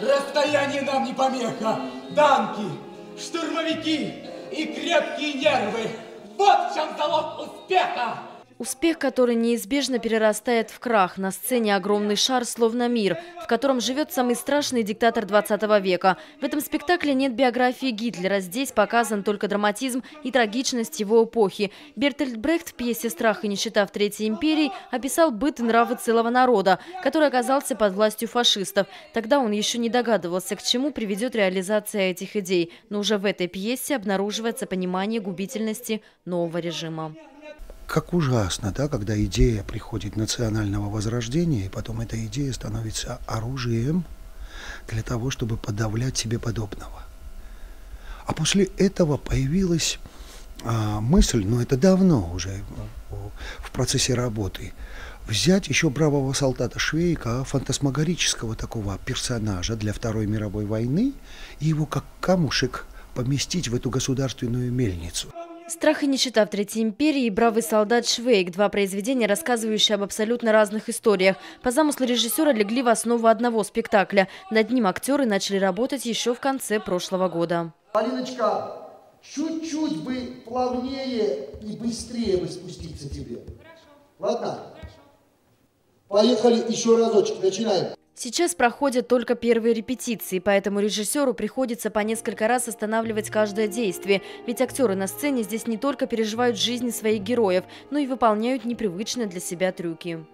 Расстояние нам не помеха. Танки, штурмовики и крепкие нервы. Вот в чем залог успеха! Успех, который неизбежно перерастает в крах. На сцене огромный шар, словно мир, в котором живет самый страшный диктатор 20 века. В этом спектакле нет биографии Гитлера. Здесь показан только драматизм и трагичность его эпохи. Бертольд Брехт в пьесе «Страх и нищета в Третьей империи» описал быт и нравы целого народа, который оказался под властью фашистов. Тогда он еще не догадывался, к чему приведет реализация этих идей. Но уже в этой пьесе обнаруживается понимание губительности нового режима как ужасно, да, когда идея приходит национального возрождения, и потом эта идея становится оружием для того, чтобы подавлять себе подобного. А после этого появилась а, мысль, но ну, это давно уже в процессе работы, взять еще бравого солдата Швейка, фантасмагорического такого персонажа для Второй мировой войны, и его как камушек поместить в эту государственную мельницу. «Страх и нищета в Третьей империи» и «Бравый солдат Швейк» – два произведения, рассказывающие об абсолютно разных историях. По замыслу режиссера легли в основу одного спектакля. Над ним актеры начали работать еще в конце прошлого года. Алиночка, чуть-чуть бы плавнее и быстрее бы спуститься тебе. Ладно? Поехали еще разочек, начинаем. Сейчас проходят только первые репетиции, поэтому режиссеру приходится по несколько раз останавливать каждое действие. Ведь актеры на сцене здесь не только переживают жизни своих героев, но и выполняют непривычные для себя трюки.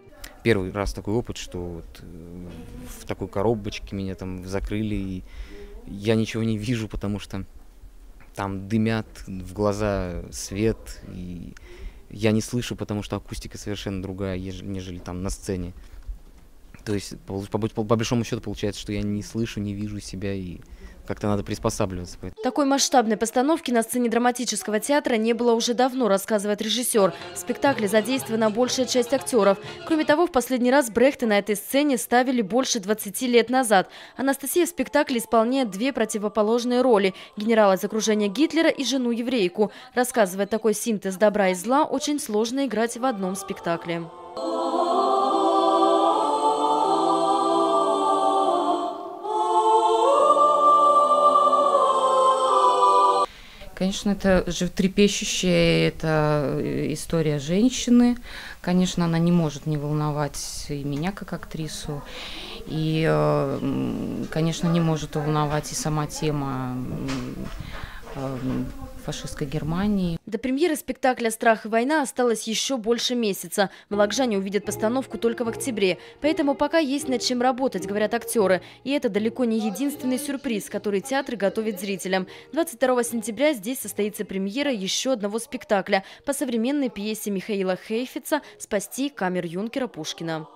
Первый раз такой опыт, что вот э, в такой коробочке меня там закрыли, и я ничего не вижу, потому что там дымят в глаза свет, и я не слышу, потому что акустика совершенно другая, нежели там на сцене. То есть, по, по, по большому счету, получается, что я не слышу, не вижу себя и как-то надо приспосабливаться. Такой масштабной постановки на сцене драматического театра не было уже давно, рассказывает режиссер. В спектакле задействована большая часть актеров. Кроме того, в последний раз Брехта на этой сцене ставили больше 20 лет назад. Анастасия в спектакле исполняет две противоположные роли – генерала из окружения Гитлера и жену-еврейку. Рассказывает, такой синтез добра и зла очень сложно играть в одном спектакле. Конечно, это животрепещущая это э, история женщины. Конечно, она не может не волновать и меня как актрису. И, э, конечно, не может волновать и сама тема фашистской Германии. До премьеры спектакля «Страх и война» осталось еще больше месяца. Малакжане увидят постановку только в октябре. Поэтому пока есть над чем работать, говорят актеры. И это далеко не единственный сюрприз, который театр готовит зрителям. 22 сентября здесь состоится премьера еще одного спектакля по современной пьесе Михаила Хейфица «Спасти камер юнкера Пушкина».